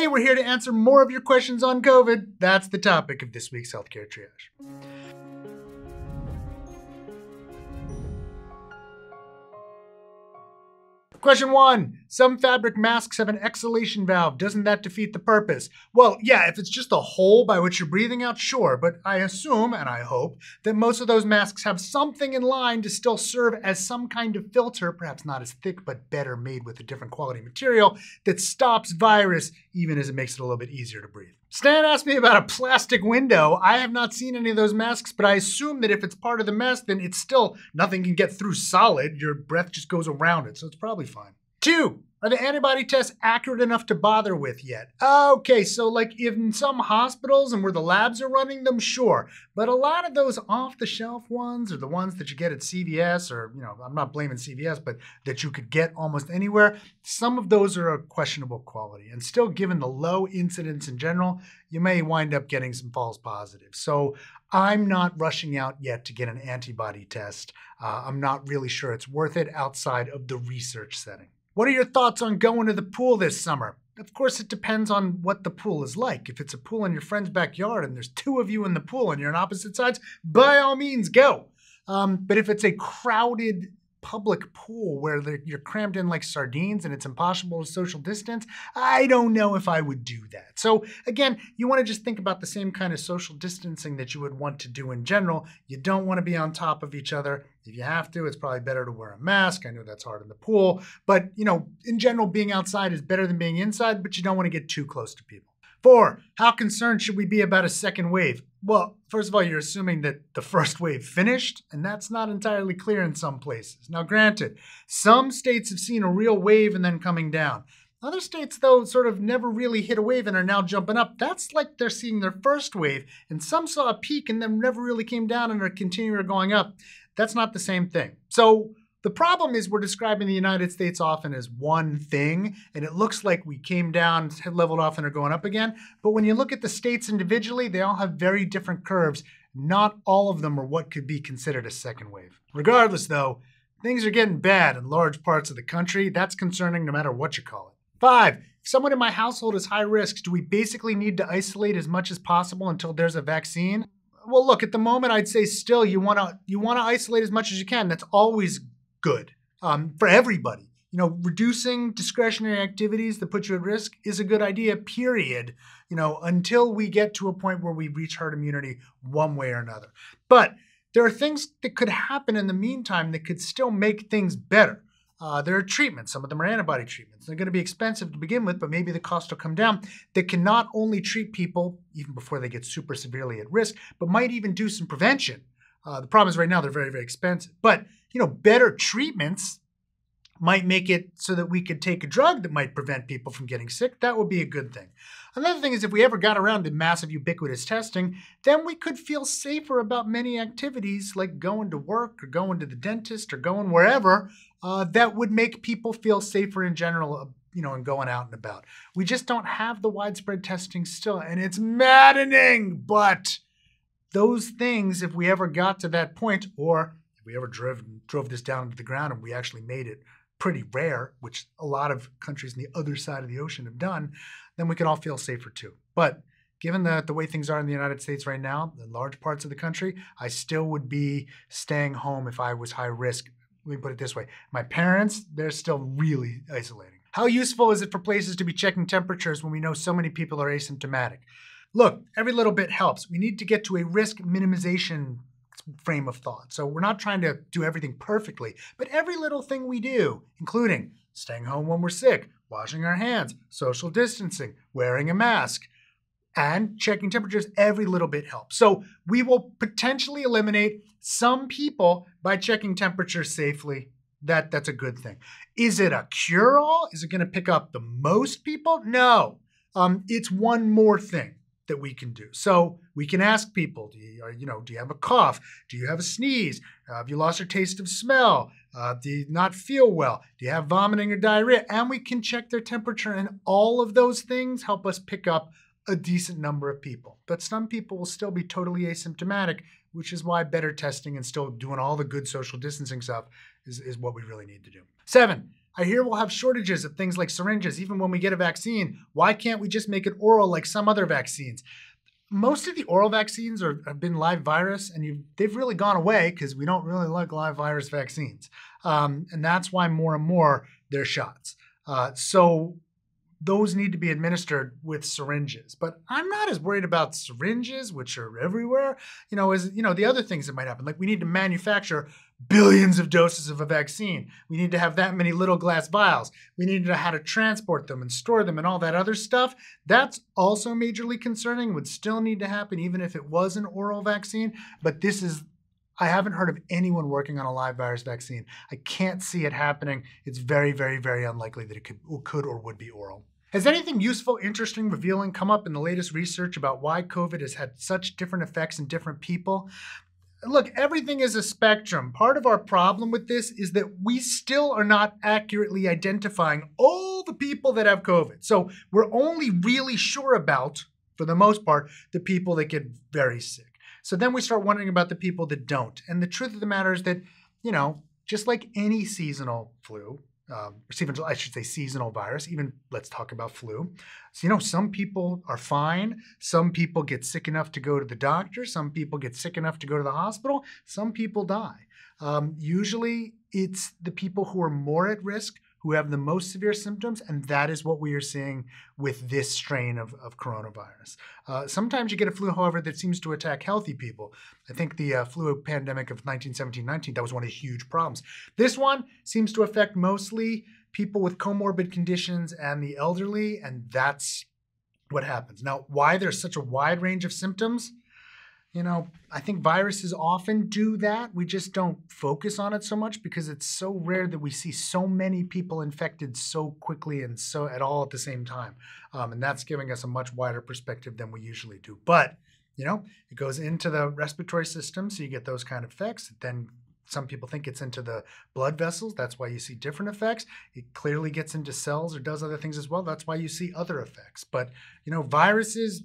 Hey, we're here to answer more of your questions on COVID. That's the topic of this week's Healthcare Triage. Question one Some fabric masks have an exhalation valve. Doesn't that defeat the purpose? Well, yeah, if it's just a hole by which you're breathing out, sure. But I assume, and I hope, that most of those masks have something in line to still serve as some kind of filter, perhaps not as thick, but better made with a different quality material, that stops virus, even as it makes it a little bit easier to breathe. Stan asked me about a plastic window. I have not seen any of those masks, but I assume that if it's part of the mask, then it's still nothing can get through solid. Your breath just goes around it, so it's probably fine. Two, are the antibody tests accurate enough to bother with yet? Okay, so like in some hospitals and where the labs are running them, sure. But a lot of those off the shelf ones or the ones that you get at CVS or, you know, I'm not blaming CVS, but that you could get almost anywhere, some of those are of questionable quality. And still, given the low incidence in general, you may wind up getting some false positives. So I'm not rushing out yet to get an antibody test. Uh, I'm not really sure it's worth it outside of the research setting. What are your thoughts on going to the pool this summer? Of course, it depends on what the pool is like. If it's a pool in your friend's backyard and there's two of you in the pool and you're on opposite sides, by all means, go. Um, but if it's a crowded public pool where you're crammed in like sardines and it's impossible to social distance, I don't know if I would do that. So again, you want to just think about the same kind of social distancing that you would want to do in general. You don't want to be on top of each other. If you have to, it's probably better to wear a mask. I know that's hard in the pool, but you know, in general, being outside is better than being inside, but you don't want to get too close to people. Four, how concerned should we be about a second wave? Well, first of all, you're assuming that the first wave finished, and that's not entirely clear in some places. Now, granted, some states have seen a real wave and then coming down. Other states, though, sort of never really hit a wave and are now jumping up. That's like they're seeing their first wave, and some saw a peak and then never really came down and are continuing going up. That's not the same thing. So the problem is we're describing the United States often as one thing, and it looks like we came down, leveled off, and are going up again. But when you look at the states individually, they all have very different curves. Not all of them are what could be considered a second wave. Regardless, though, things are getting bad in large parts of the country. That's concerning no matter what you call it. Five, if someone in my household is high risk, do we basically need to isolate as much as possible until there's a vaccine? Well, look, at the moment, I'd say still you want to you want to isolate as much as you can. That's always good um, for everybody. You know, reducing discretionary activities that put you at risk is a good idea, period, you know, until we get to a point where we reach herd immunity one way or another. But there are things that could happen in the meantime that could still make things better. Uh, there are treatments, some of them are antibody treatments. They're going to be expensive to begin with, but maybe the cost will come down that can not only treat people even before they get super severely at risk, but might even do some prevention. Uh, the problem is right now they're very, very expensive. But you know, better treatments might make it so that we could take a drug that might prevent people from getting sick. That would be a good thing. Another thing is if we ever got around to massive ubiquitous testing, then we could feel safer about many activities like going to work or going to the dentist or going wherever uh, that would make people feel safer in general uh, you know, and going out and about. We just don't have the widespread testing still, and it's maddening. But those things, if we ever got to that point, or we ever drove drove this down to the ground and we actually made it pretty rare, which a lot of countries on the other side of the ocean have done, then we could all feel safer too. But given the, the way things are in the United States right now, in large parts of the country, I still would be staying home if I was high risk. Let me put it this way my parents, they're still really isolating. How useful is it for places to be checking temperatures when we know so many people are asymptomatic? Look, every little bit helps. We need to get to a risk minimization frame of thought. So we're not trying to do everything perfectly, but every little thing we do, including staying home when we're sick, washing our hands, social distancing, wearing a mask, and checking temperatures, every little bit helps. So we will potentially eliminate some people by checking temperatures safely. That, that's a good thing. Is it a cure all? Is it going to pick up the most people? No. Um, it's one more thing that we can do. So we can ask people, do you, you know, do you have a cough? Do you have a sneeze? Uh, have you lost your taste of smell? Uh, do you not feel well? Do you have vomiting or diarrhea? And we can check their temperature, and all of those things help us pick up a decent number of people. But some people will still be totally asymptomatic, which is why better testing and still doing all the good social distancing stuff is, is what we really need to do. Seven, I hear we'll have shortages of things like syringes even when we get a vaccine. Why can't we just make it oral like some other vaccines? Most of the oral vaccines are, have been live virus, and they've really gone away because we don't really like live virus vaccines. Um, and that's why more and more they're shots. Uh, so those need to be administered with syringes. But I'm not as worried about syringes, which are everywhere, you know, as you know, the other things that might happen. Like we need to manufacture billions of doses of a vaccine. We need to have that many little glass vials. We need to know how to transport them and store them and all that other stuff. That's also majorly concerning, would still need to happen even if it was an oral vaccine. But this is I haven't heard of anyone working on a live virus vaccine. I can't see it happening. It's very, very, very unlikely that it could, could or would be oral. Has anything useful, interesting, revealing come up in the latest research about why COVID has had such different effects in different people? Look, everything is a spectrum. Part of our problem with this is that we still are not accurately identifying all the people that have COVID. So we're only really sure about, for the most part, the people that get very sick. So then we start wondering about the people that don't. And the truth of the matter is that, you know, just like any seasonal flu, um, or I should say seasonal virus, even let's talk about flu. So, you know, some people are fine. Some people get sick enough to go to the doctor. Some people get sick enough to go to the hospital. Some people die. Um, usually it's the people who are more at risk who have the most severe symptoms, and that is what we are seeing with this strain of, of coronavirus. Uh, sometimes you get a flu, however, that seems to attack healthy people. I think the uh, flu pandemic of 1917-19, that was one of the huge problems. This one seems to affect mostly people with comorbid conditions and the elderly, and that's what happens. Now, why there's such a wide range of symptoms? You know, I think viruses often do that. We just don't focus on it so much because it's so rare that we see so many people infected so quickly and so at all at the same time. Um, and that's giving us a much wider perspective than we usually do. But, you know, it goes into the respiratory system, so you get those kind of effects. Then some people think it's into the blood vessels. That's why you see different effects. It clearly gets into cells or does other things as well. That's why you see other effects. But, you know, viruses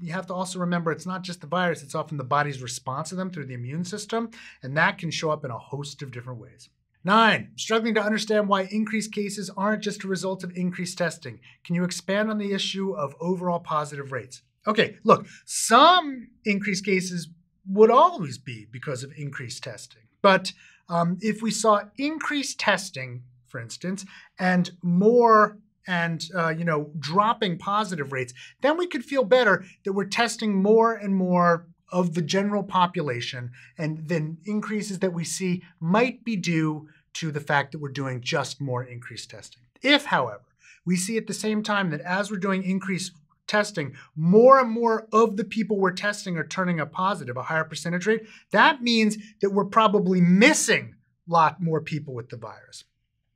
you have to also remember it's not just the virus, it's often the body's response to them through the immune system, and that can show up in a host of different ways. Nine, struggling to understand why increased cases aren't just a result of increased testing. Can you expand on the issue of overall positive rates? Okay, look, some increased cases would always be because of increased testing. But um, if we saw increased testing, for instance, and more and uh, you know dropping positive rates, then we could feel better that we're testing more and more of the general population, and then increases that we see might be due to the fact that we're doing just more increased testing. If, however, we see at the same time that as we're doing increased testing, more and more of the people we're testing are turning up positive, a higher percentage rate, that means that we're probably missing a lot more people with the virus.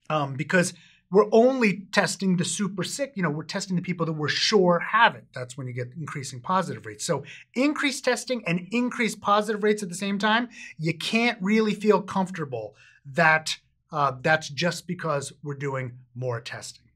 Um, because we're only testing the super sick. You know, we're testing the people that we're sure have it. That's when you get increasing positive rates. So increased testing and increased positive rates at the same time, you can't really feel comfortable that uh, that's just because we're doing more testing.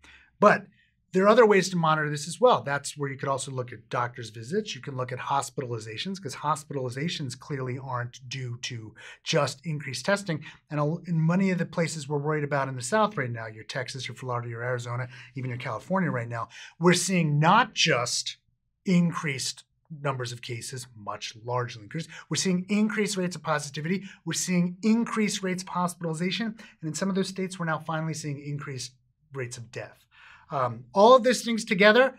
But there are other ways to monitor this as well. That's where you could also look at doctor's visits. You can look at hospitalizations because hospitalizations clearly aren't due to just increased testing. And in many of the places we're worried about in the South right now, your Texas, your Florida, your Arizona, even your California right now, we're seeing not just increased numbers of cases, much largely increased. We're seeing increased rates of positivity. We're seeing increased rates of hospitalization. And in some of those states, we're now finally seeing increased rates of death. Um, all of these things together,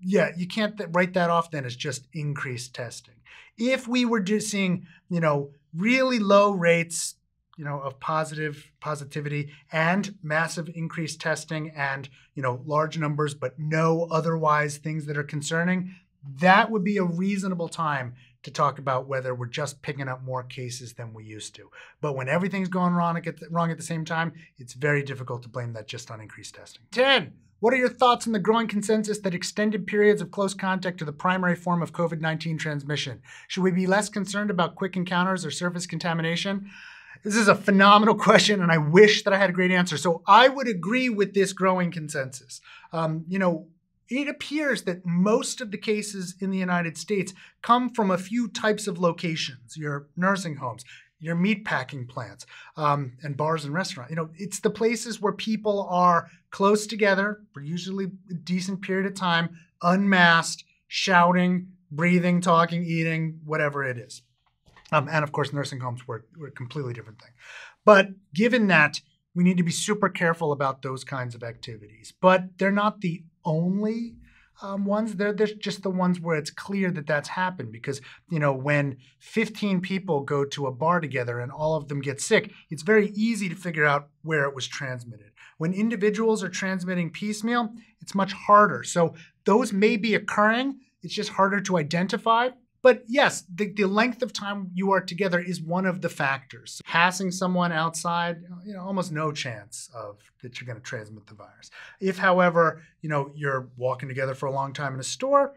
yeah, you can't th- write that off then as just increased testing. If we were just seeing, you know, really low rates, you know, of positive positivity and massive increased testing and, you know, large numbers, but no otherwise things that are concerning, that would be a reasonable time to talk about whether we're just picking up more cases than we used to. But when everything's going wrong at the, wrong at the same time, it's very difficult to blame that just on increased testing. 10. What are your thoughts on the growing consensus that extended periods of close contact are the primary form of COVID 19 transmission? Should we be less concerned about quick encounters or surface contamination? This is a phenomenal question, and I wish that I had a great answer. So I would agree with this growing consensus. Um, you know, it appears that most of the cases in the United States come from a few types of locations your nursing homes, your meat packing plants, um, and bars and restaurants. You know, it's the places where people are close together for usually a decent period of time, unmasked, shouting, breathing, talking, eating, whatever it is. Um, and of course, nursing homes were, were a completely different thing. But given that, we need to be super careful about those kinds of activities. But they're not the only um, ones. They're, they're just the ones where it's clear that that's happened because, you know, when 15 people go to a bar together and all of them get sick, it's very easy to figure out where it was transmitted. When individuals are transmitting piecemeal, it's much harder. So those may be occurring. It's just harder to identify. But yes, the, the length of time you are together is one of the factors. Passing someone outside, you know, almost no chance of that you're going to transmit the virus. If, however, you know, you're walking together for a long time in a store,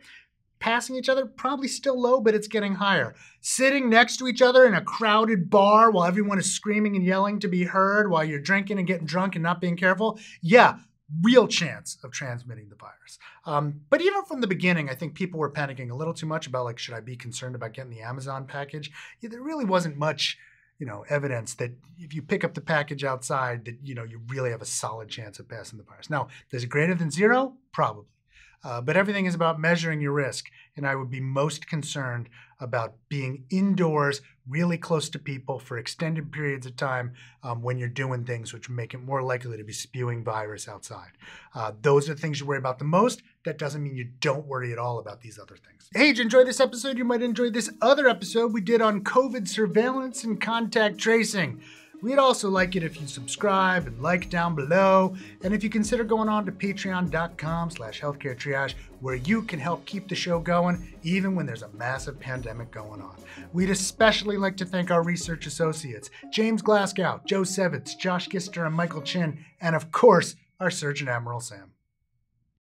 passing each other probably still low but it's getting higher sitting next to each other in a crowded bar while everyone is screaming and yelling to be heard while you're drinking and getting drunk and not being careful yeah real chance of transmitting the virus. Um, but even from the beginning, I think people were panicking a little too much about like, should I be concerned about getting the Amazon package? Yeah, there really wasn't much, you know, evidence that if you pick up the package outside, that you know you really have a solid chance of passing the virus. Now, is it greater than zero? Probably. Uh, but everything is about measuring your risk. And I would be most concerned about being indoors, really close to people for extended periods of time um, when you're doing things which make it more likely to be spewing virus outside. Uh, those are the things you worry about the most. That doesn't mean you don't worry at all about these other things. Hey, you enjoy this episode? You might enjoy this other episode we did on COVID surveillance and contact tracing. We'd also like it if you subscribe and like down below, and if you consider going on to patreon.com slash healthcare triage, where you can help keep the show going even when there's a massive pandemic going on. We'd especially like to thank our research associates, James Glasgow, Joe Sevitz, Josh Gister, and Michael Chin, and of course, our Surgeon Admiral Sam.